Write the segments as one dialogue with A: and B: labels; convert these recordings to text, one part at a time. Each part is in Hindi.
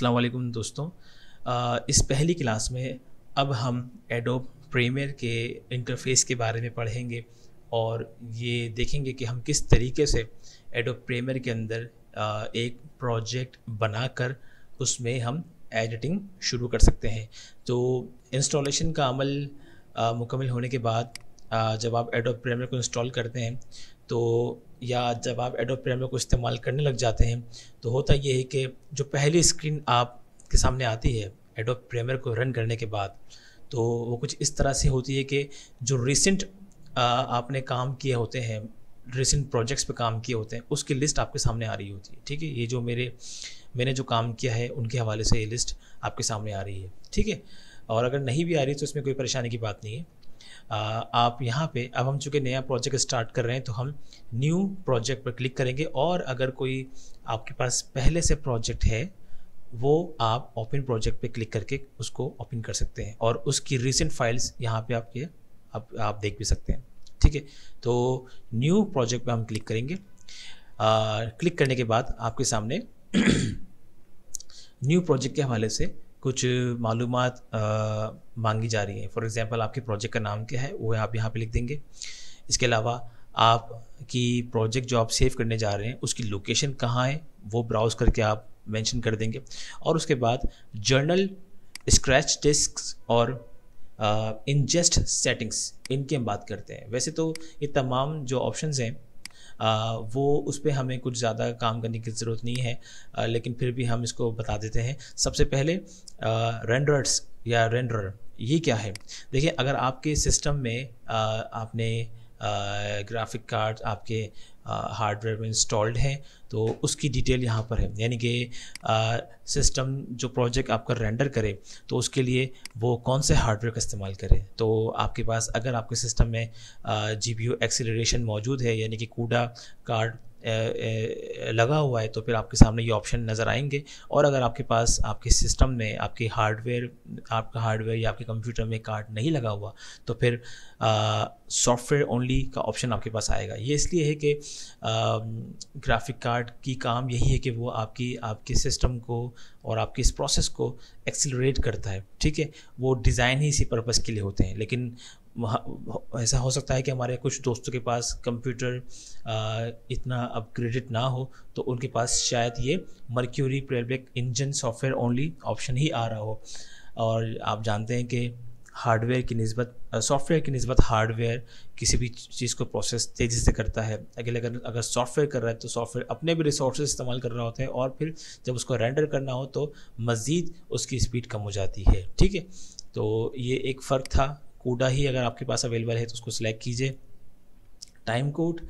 A: अस्सलाम वालेकुम दोस्तों इस पहली क्लास में अब हम एडोब प्रीमियर के इंटरफेस के बारे में पढ़ेंगे और ये देखेंगे कि हम किस तरीके से एडोब प्रीमियर के अंदर एक प्रोजेक्ट बनाकर उसमें हम एडिटिंग शुरू कर सकते हैं। तो इंस्टॉलेशन का अमल मुकम्मल होने के बाद जब आप एडोब प्रीमियर को इंस्टॉल करते हैं तो या जब आप एडोब प्रीमियर को इस्तेमाल करने लग जाते हैं तो होता ये है कि जो पहली स्क्रीन आप के सामने आती है एडोब प्रीमियर को रन करने के बाद तो वो कुछ इस तरह से होती है कि जो रिसेंट आपने काम किए होते हैं रिसेंट प्रोजेक्ट्स पे काम किए होते हैं, उसकी लिस्ट आपके सामने आ रही होती है, ठीक है? ये जो मेरे, मैंने जो काम किया है, उनके हवाले से ये लिस्ट आपके सामने आ रही है, ठीक है? और अगर नहीं भी आ रही तो इसमें कोई परेशानी की बात नहीं है। आप यहाँ पे अब हम चूँकि नया प्रोजेक्ट स्टार्ट कर रहे हैं तो हम न्यू प्रोजेक्ट पर क्लिक करेंगे और अगर कोई आपके पास पहले से प्रोजेक्ट है वो आप ओपन प्रोजेक्ट पे क्लिक करके उसको ओपन कर सकते हैं और उसकी रिसेंट फाइल्स यहाँ पे आपके आप, आप देख भी सकते हैं। ठीक है? तो न्यू प्रोजेक्ट पे हम क्लिक करेंगे। आ, क्लिक करने के बाद आपके सामने न्यू प्रोजेक्ट के हवाले से कुछ मालूम मांगी जा रही हैं। फॉर एग्ज़ाम्पल आपके प्रोजेक्ट का नाम क्या है, वो आप यहाँ पे लिख देंगे। इसके अलावा आपकी प्रोजेक्ट जो आप सेव करने जा रहे हैं, उसकी लोकेशन कहाँ है, वो ब्राउज़ करके आप मेंशन कर देंगे। और उसके बाद जर्नल स्क्रैच डिस्क और इनजेस्ट सेटिंग्स इनकी हम बात करते हैं। वैसे तो ये तमाम जो ऑप्शंस हैं वो उस पर हमें कुछ ज़्यादा काम करने की ज़रूरत नहीं है। लेकिन फिर भी हम इसको बता देते हैं। सबसे पहले रेंडर्स या रेंडर ये क्या है? देखिए, अगर आपके सिस्टम में आपने ग्राफिक कार्ड आपके हार्डवेयर में इंस्टॉल्ड हैं तो उसकी डिटेल यहाँ पर है। यानी कि सिस्टम जो प्रोजेक्ट आपका रेंडर करे तो उसके लिए वो कौन से हार्डवेयर का इस्तेमाल करे? तो आपके पास अगर आपके सिस्टम में जी पी एक्सीलरेशन मौजूद है, यानी कि कूडा कार्ड लगा हुआ है तो फिर आपके सामने ये ऑप्शन नज़र आएँगे। और अगर आपके पास, आपके सिस्टम में, आपके हार्डवेयर आपका हार्डवेयर या आपके कंप्यूटर में कार्ड नहीं लगा हुआ तो फिर सॉफ्टवेयर ओनली का ऑप्शन आपके पास आएगा। ये इसलिए है कि ग्राफिक कार्ड की काम यही है कि वो आपकी, आपके सिस्टम को और आपके इस प्रोसेस को एक्सिलरेट करता है, ठीक है? वो डिज़ाइन ही इसी पर्पज़ के लिए होते हैं। लेकिन ऐसा हो सकता है कि हमारे कुछ दोस्तों के पास कंप्यूटर इतना अपग्रेडेड ना हो तो उनके पास शायद ये mercury playback engine software only option ही आ रहा हो। और आप जानते हैं कि हार्डवेयर की नस्बत सॉफ्टवेयर की नस्बत हार्डवेयर किसी भी चीज़ को प्रोसेस तेज़ी से करता है। अगर अगर अगर सॉफ्टवेयर कर रहा है तो सॉफ्टवेयर अपने भी रिसोर्स इस्तेमाल कर रहा होता है और फिर जब उसको रेंडर करना हो तो मज़ीद उसकी स्पीड कम हो जाती है। ठीक है? तो ये एक फ़र्क था कोडा ही अगर आपके पास अवेलेबल है तो उसको सिलेक्ट कीजिए। टाइम कोड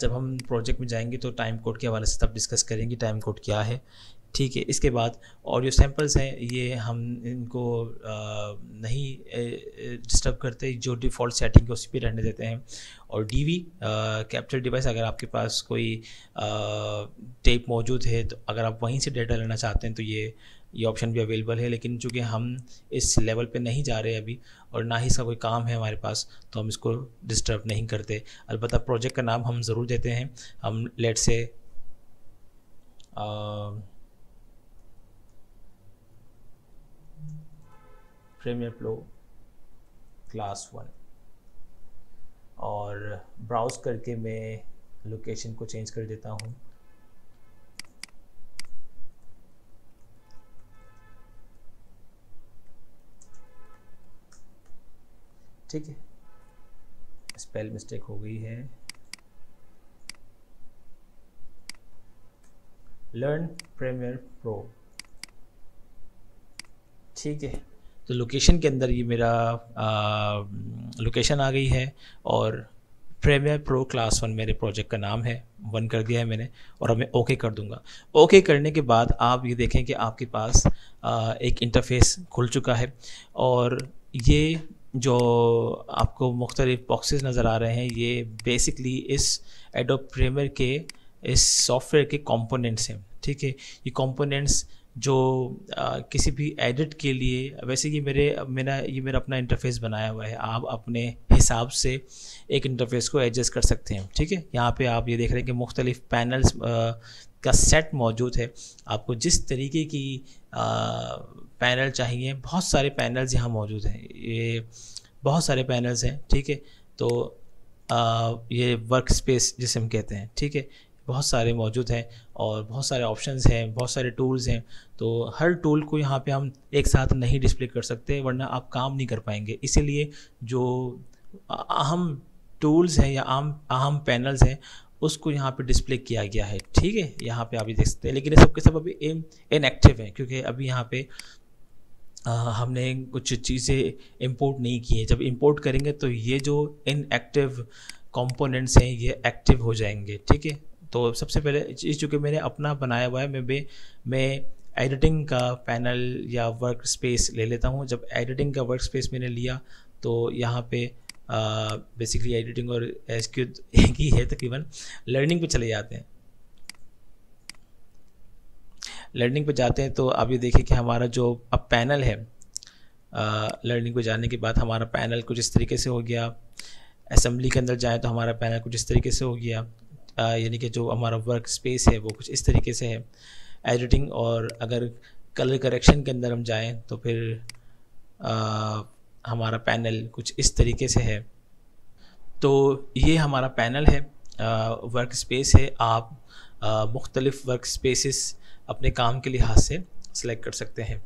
A: जब हम प्रोजेक्ट में जाएँगे तो टाइम कोड के हवाले से तब डिस्कस करेंगे टाइम कोड क्या है। ठीक है, इसके बाद और ऑडियो सैम्पल्स हैं, ये हम इनको नहीं डिस्टर्ब करते, जो डिफ़ॉल्ट सेटिंग है, उसी पे रहने देते हैं। और डीवी कैप्चर डिवाइस अगर आपके पास कोई टेप मौजूद है तो अगर आप वहीं से डेटा लेना चाहते हैं तो ये ये ऑप्शन भी अवेलेबल है, लेकिन चूँकि हम इस लेवल पे नहीं जा रहे अभी, और ना ही इसका कोई काम है हमारे पास तो हम इसको डिस्टर्ब नहीं करते। अलबत्त प्रोजेक्ट का नाम हम ज़रूर देते हैं। हम let's say Premiere Pro class one और ब्राउज़ करके मैं लोकेशन को चेंज कर देता हूँ। ठीक है। स्पेल मिस्टेक हो गई है। लर्न प्रीमियर प्रो ठीक है। तो लोकेशन के अंदर ये मेरा लोकेशन आ गई है और प्रेमियर प्रो क्लास वन मेरे प्रोजेक्ट का नाम है। वन कर दिया है मैंने और अब मैं ओके कर दूँगा। ओके करने के बाद आप ये देखें कि आपके पास आ, एक इंटरफेस खुल चुका है और ये जो आपको मुख्तलिफ़ बॉक्सेस नज़र आ रहे हैं ये बेसिकली इस एडोब प्रीमियर के इस सॉफ्टवेयर के कंपोनेंट्स हैं ठीक है? ये कंपोनेंट्स जो आ, किसी भी एडिट के लिए वैसे कि मेरे मेरा ये मेरा अपना इंटरफेस बनाया हुआ है। आप अपने हिसाब से एक इंटरफेस को एडजस्ट कर सकते हैं ठीक है? यहाँ पे आप ये देख रहे हैं कि मुख्तलिफ़ पैनल्स आ, का सेट मौजूद है। आपको जिस तरीके की पैनल चाहिए। बहुत सारे पैनल्स यहाँ मौजूद हैं। ये बहुत सारे पैनल्स हैं ठीक है? तो आ, ये वर्क स्पेस जिसे हम कहते हैं ठीक है? बहुत सारे मौजूद हैं और बहुत सारे ऑप्शंस हैं बहुत सारे टूल्स हैं। तो हर टूल को यहाँ पे हम एक साथ नहीं डिस्प्ले कर सकते वरना आप काम नहीं कर पाएँगे। इसीलिए जो अहम टूल्स हैं या आम अहम पैनल्स हैं उसको यहाँ पे डिस्प्ले किया गया है ठीक है? यहाँ पे आप ये देख सकते हैं। लेकिन ये सब के सब अभी इनएक्टिव हैं क्योंकि अभी यहाँ पे हमने कुछ चीज़ें इंपोर्ट नहीं की जब इंपोर्ट करेंगे तो ये जो इनएक्टिव कंपोनेंट्स हैं, ये एक्टिव हो जाएँगे, ठीक है? तो सबसे पहले इस चूँकि मैंने अपना बनाया हुआ है, मैं बे मैं एडिटिंग का पैनल या वर्क स्पेस ले लेता हूँ। जब एडिटिंग का वर्क स्पेस मैंने लिया तो यहाँ पे बेसिकली एडिटिंग और एस ही है तकरीबन। लर्निंग पे चले जाते हैं। लर्निंग पे जाते हैं तो आप ये देखें कि हमारा जो अब पैनल है लर्निंग पे जाने के बाद हमारा पैनल कुछ इस तरीके से हो गया। असम्बली के अंदर जाएँ तो हमारा पैनल कुछ इस तरीके से हो गया। यानी कि जो हमारा वर्क स्पेस है वो कुछ इस तरीके से है। एडिटिंग और अगर कलर करेक्शन के अंदर हम जाएँ तो फिर आ, हमारा पैनल कुछ इस तरीके से है। तो ये हमारा पैनल है वर्क स्पेस है। आप मुख्तलिफ़ वर्क स्पेसिस अपने काम के लिहाज से सिलेक्ट कर सकते हैं।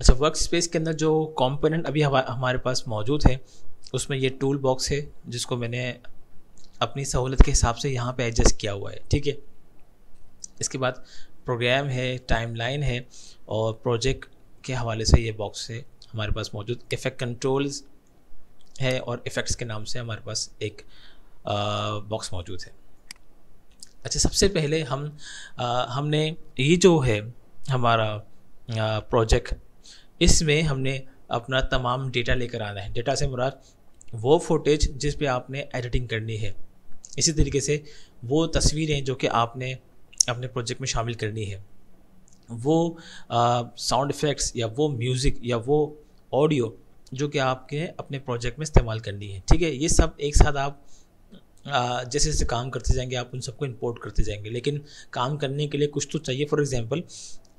A: अच्छा वर्क स्पेस के अंदर जो कंपोनेंट अभी हमारे पास मौजूद है, उसमें ये टूल बॉक्स है, जिसको मैंने अपनी सहूलत के हिसाब से यहाँ पे एडजस्ट किया हुआ है, ठीक है? इसके बाद प्रोग्राम है टाइमलाइन है, और प्रोजेक्ट के हवाले से ये बॉक्स है, हमारे पास मौजूद। इफ़ेक्ट कंट्रोल्स है और इफ़ेक्ट्स के नाम से हमारे पास एक बॉक्स मौजूद है। अच्छा सबसे पहले हम आ, हमने ये जो है हमारा प्रोजेक्ट इसमें हमने अपना तमाम डेटा लेकर आना है। डेटा से मुराद वो फुटेज जिस पे आपने एडिटिंग करनी है इसी तरीके से वो तस्वीरें जो कि आपने अपने प्रोजेक्ट में शामिल करनी है वो साउंड इफ़ेक्ट्स या वो म्यूज़िक या वो ऑडियो जो कि आपके अपने प्रोजेक्ट में इस्तेमाल करनी है। ठीक है ये सब एक साथ आप जैसे जैसे काम करते जाएँगे आप उन सबको इंपोर्ट करते जाएँगे। लेकिन काम करने के लिए कुछ तो चाहिए। फॉर एग्ज़ाम्पल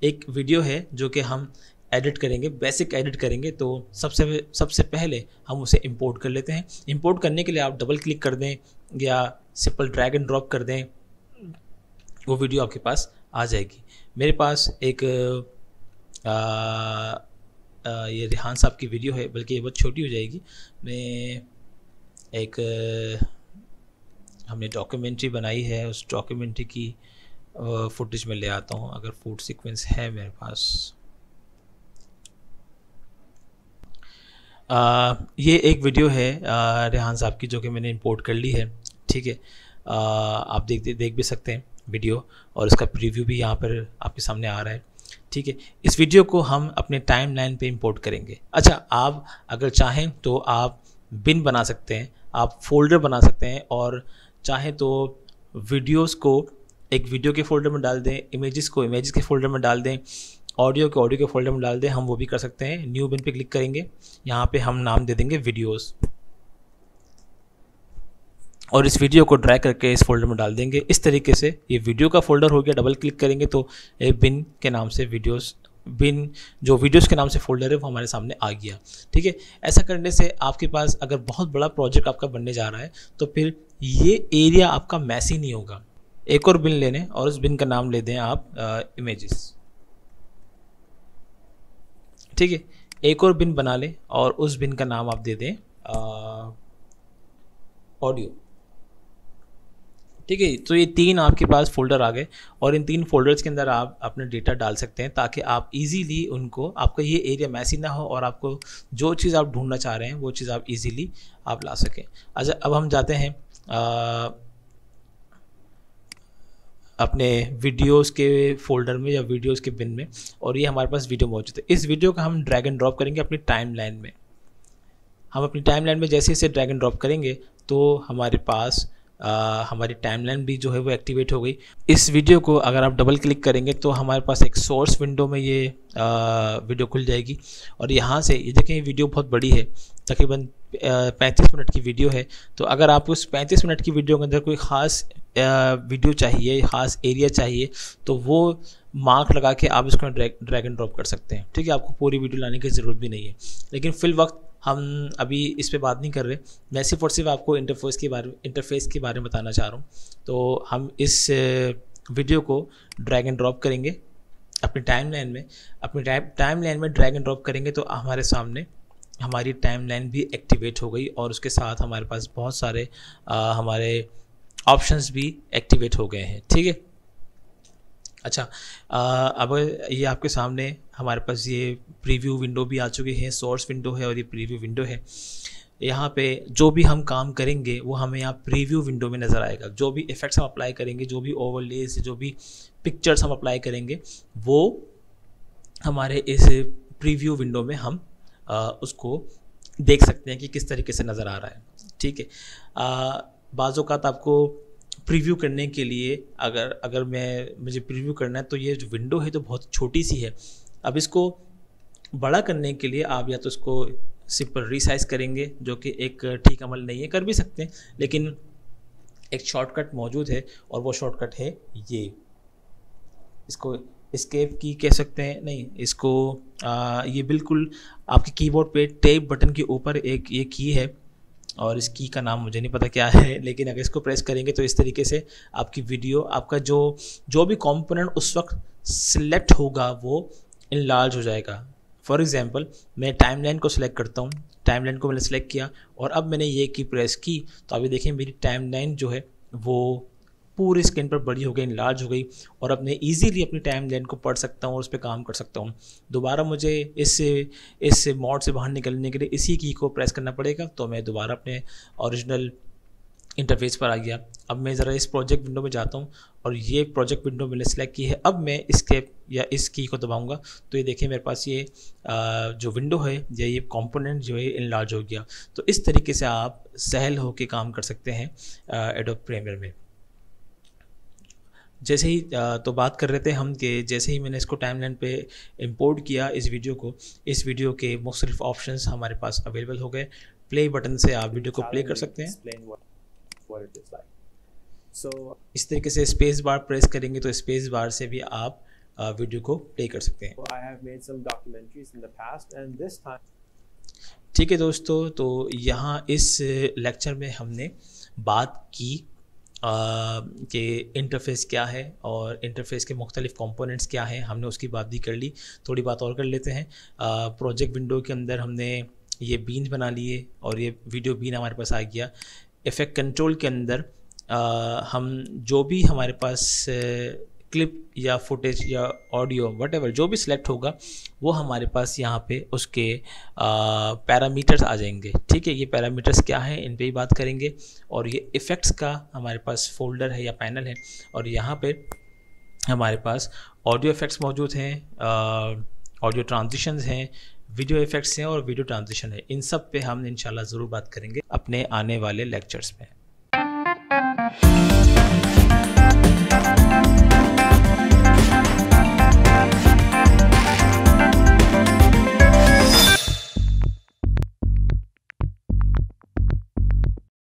A: एक वीडियो है जो कि हम एडिट करेंगे बेसिक एडिट करेंगे तो सबसे सबसे पहले हम उसे इंपोर्ट कर लेते हैं। इंपोर्ट करने के लिए आप डबल क्लिक कर दें या सिंपल ड्रैग एंड ड्रॉप कर दें वो वीडियो आपके पास आ जाएगी। मेरे पास एक आ, आ, ये रिहान साहब की वीडियो है बल्कि ये बहुत छोटी हो जाएगी। मैं एक हमने डॉक्यूमेंट्री बनाई है उस डॉक्यूमेंट्री की फुटेज में ले आता हूँ अगर फ़ूड सीक्वेंस है मेरे पास। आ, ये एक वीडियो है रेहान साहब की जो कि मैंने इंपोर्ट कर ली है ठीक है? आप देख देख भी सकते हैं वीडियो और इसका प्रीव्यू भी यहाँ पर आपके सामने आ रहा है ठीक है? इस वीडियो को हम अपने टाइम लाइन पर इम्पोर्ट करेंगे। अच्छा आप अगर चाहें तो आप बिन बना सकते हैं आप फोल्डर बना सकते हैं और चाहें तो वीडियोस को एक वीडियो के फोल्डर में डाल दें इमेजेस को इमेजेस के फोल्डर में डाल दें ऑडियो के ऑडियो के फोल्डर में डाल दें, हम वो भी कर सकते हैं। न्यू बिन पे क्लिक करेंगे, यहाँ पे हम नाम दे देंगे वीडियोस और इस वीडियो को ड्रैग करके इस फोल्डर में डाल देंगे। इस तरीके से ये वीडियो का फोल्डर हो गया डबल क्लिक करेंगे तो एक बिन के नाम से वीडियोस बिन जो वीडियोस के नाम से फोल्डर है, वो हमारे सामने आ गया। ठीक है? ऐसा करने से आपके पास अगर बहुत बड़ा प्रोजेक्ट आपका बनने जा रहा है तो फिर ये एरिया आपका मैसी नहीं होगा। एक और बिन लेने और उस बिन का नाम ले दें आप इमेजेस ठीक है? एक और बिन बना लें और उस बिन का नाम आप दे दें ऑडियो ठीक है? तो ये तीन आपके पास फोल्डर आ गए और इन तीन फोल्डर्स के अंदर आप अपने डेटा डाल सकते हैं ताकि आप इजीली उनको, आपका ये एरिया मैसी ना हो और आपको जो चीज़ आप ढूंढना चाह रहे हैं, वो चीज़ आप इजीली आप ला सकें। अच्छा अब हम जाते हैं आ, अपने वीडियोस के फोल्डर में या वीडियोस के बिन में और ये हमारे पास वीडियो मौजूद है। इस वीडियो का हम ड्रैग एंड ड्रॉप करेंगे अपनी टाइम लाइन में। हम अपनी टाइम लाइन में जैसे इसे ड्रैग एंड ड्रॉप करेंगे तो हमारे पास आ, हमारी टाइमलाइन भी जो है वो एक्टिवेट हो गई। इस वीडियो को अगर आप डबल क्लिक करेंगे तो हमारे पास एक सोर्स विंडो में ये आ, वीडियो खुल जाएगी। और यहाँ से ये देखें वीडियो बहुत बड़ी है। तकरीबन पैंतीस मिनट की वीडियो है तो अगर आप उस पैंतीस मिनट की वीडियो के अंदर कोई ख़ास वीडियो चाहिए, ख़ास एरिया चाहिए तो वो मार्क लगा के आप इसको ड्रैग एंड ड्रॉप कर सकते हैं। ठीक है, आपको पूरी वीडियो लाने की ज़रूरत भी नहीं है। लेकिन फिल वक्त हम अभी इस पर बात नहीं कर रहे। मैं सिर्फ़ और सिर्फ़ आपको इंटरफेस के बारे में इंटरफेस के बारे में बताना चाह रहा हूँ। तो हम इस वीडियो को ड्रैग एंड ड्रॉप करेंगे अपनी टाइम लाइन में। अपनी टाइम लाइन में ड्रैग एंड ड्रॉप करेंगे तो हमारे सामने हमारी टाइम लाइन भी एक्टिवेट हो गई और उसके साथ हमारे पास बहुत सारे आ, हमारे ऑप्शंस भी एक्टिवेट हो गए हैं। ठीक है? अच्छा आ, अब ये आपके सामने हमारे पास ये प्रीव्यू विंडो भी आ चुकी है सोर्स विंडो है और ये प्रीव्यू विंडो है। यहाँ पे जो भी हम काम करेंगे वो हमें यहाँ प्रीव्यू विंडो में नज़र आएगा। जो भी इफ़ेक्ट्स हम अप्लाई करेंगे जो भी ओवरलेस जो भी पिक्चर्स हम अप्लाई करेंगे वो हमारे इस प्रीव्यू विंडो में हम उसको देख सकते हैं कि किस तरीके से नज़र आ रहा है। ठीक है? बाज़ात आपको प्रीव्यू करने के लिए अगर अगर मैं, मुझे प्रीव्यू करना है तो ये जो विंडो है तो बहुत छोटी सी है। अब इसको बड़ा करने के लिए आप या तो इसको सिंपल रिसाइज करेंगे, जो कि एक ठीक अमल नहीं है, कर भी सकते हैं, लेकिन एक शॉर्टकट मौजूद है और वो शॉर्टकट है ये। इसको स्केप की कह सकते हैं। नहीं इसको आ, ये बिल्कुल आपके कीबोर्ड पे टेप बटन के ऊपर एक ये की है और इस की का नाम मुझे नहीं पता क्या है लेकिन अगर इसको प्रेस करेंगे तो इस तरीके से आपकी वीडियो आपका जो जो भी कंपोनेंट उस वक्त सिलेक्ट होगा वो इनलार्ज हो जाएगा। फॉर एग्ज़ाम्पल मैं टाइमलाइन को सिलेक्ट करता हूँ। टाइमलाइन को मैंने सेलेक्ट किया और अब मैंने ये की प्रेस की तो अभी देखें मेरी टाइमलाइन जो है वो पूरी स्क्रीन पर बड़ी हो गई लार्ज हो गई और अब मैं ईजीली अपनी टाइम लाइन को पढ़ सकता हूँ और उस पर काम कर सकता हूँ। दोबारा मुझे इस इस मॉड से बाहर निकलने के लिए इसी की को प्रेस करना पड़ेगा तो मैं दोबारा अपने ओरिजिनल इंटरफेस पर आ गया। अब मैं ज़रा इस प्रोजेक्ट विंडो में जाता हूँ और ये प्रोजेक्ट विंडो मैंने सेलेक्ट की है। अब मैं इसके या इस की को दबाऊँगा तो ये देखिए मेरे पास ये जो विंडो है, या, ये कंपोनेंट जो है इनलार्ज हो गया। तो इस तरीके से आप सहल होकर काम कर सकते हैं एडोब प्रीमियर में। जैसे ही तो बात कर रहे थे हम कि जैसे ही मैंने इसको टाइमलाइन पे इंपोर्ट किया इस वीडियो को इस वीडियो के मुख्तलिफ़ ऑप्शन हमारे पास अवेलेबल हो गए। प्ले बटन से आप वीडियो को प्ले कर सकते हैं। so, इस तरीके से स्पेस बार प्रेस करेंगे तो स्पेस बार से भी आप वीडियो को प्ले कर सकते हैं। ठीक है दोस्तों तो यहाँ इस लेक्चर में हमने बात की कि इंटरफेस क्या है और इंटरफेस के मुख्तलिफ़ कंपोनेंट्स क्या हैं हमने उसकी बात भी कर ली। थोड़ी बात और कर लेते हैं। प्रोजेक्ट विंडो के अंदर हमने ये बीन बना लिए और ये वीडियो बीन हमारे पास आ गया। इफ़ेक्ट कंट्रोल के अंदर आ, हम जो भी हमारे पास क्लिप या फुटेज या ऑडियो वट जो भी सिलेक्ट होगा, वो हमारे पास यहाँ पे उसके पैरामीटर्स आ जाएँगे। ठीक है, ये पैरामीटर्स क्या हैं, इन पर ही बात करेंगे। और ये इफ़ेक्ट्स का हमारे पास फोल्डर है या पैनल है, और यहाँ पे हमारे पास ऑडियो इफ़ेक्ट्स मौजूद हैं ऑडियो ट्रांजिशन हैं वीडियो इफ़ेक्ट्स हैं और वीडियो ट्रांजिशन है। इन सब पे हम इंशाल्लाह ज़रूर बात करेंगे अपने आने वाले लेक्चर्स में।